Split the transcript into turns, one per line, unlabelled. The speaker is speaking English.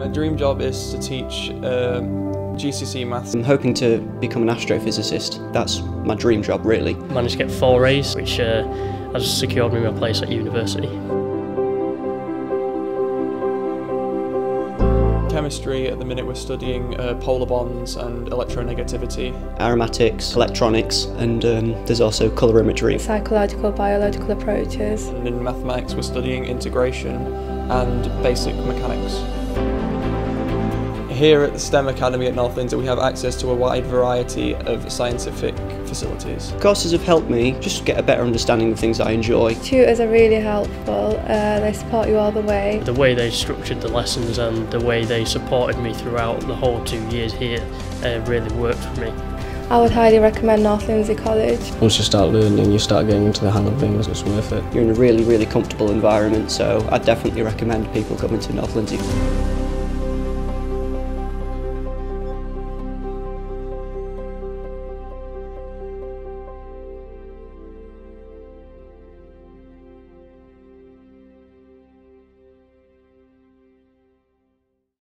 My dream job is to teach um, GCSE maths.
I'm hoping to become an astrophysicist. That's my dream job, really.
Managed to get four A's, which uh, has secured me my place at university.
Chemistry, at the minute we're studying uh, polar bonds and electronegativity.
Aromatics, electronics, and um, there's also colorimetry.
Psychological, biological approaches.
And in mathematics we're studying integration and basic mechanics. Here at the STEM Academy at North Lindsey we have access to a wide variety of scientific facilities.
Courses have helped me just get a better understanding of things I enjoy.
Tutors are really helpful, uh, they support you all the way.
The way they structured the lessons and the way they supported me throughout the whole two years here uh, really worked for me.
I would highly recommend North Lindsey College.
Once you start learning, you start getting into the hang of things, it's worth it.
You're in a really, really comfortable environment, so I'd definitely recommend people coming to North Lindsey.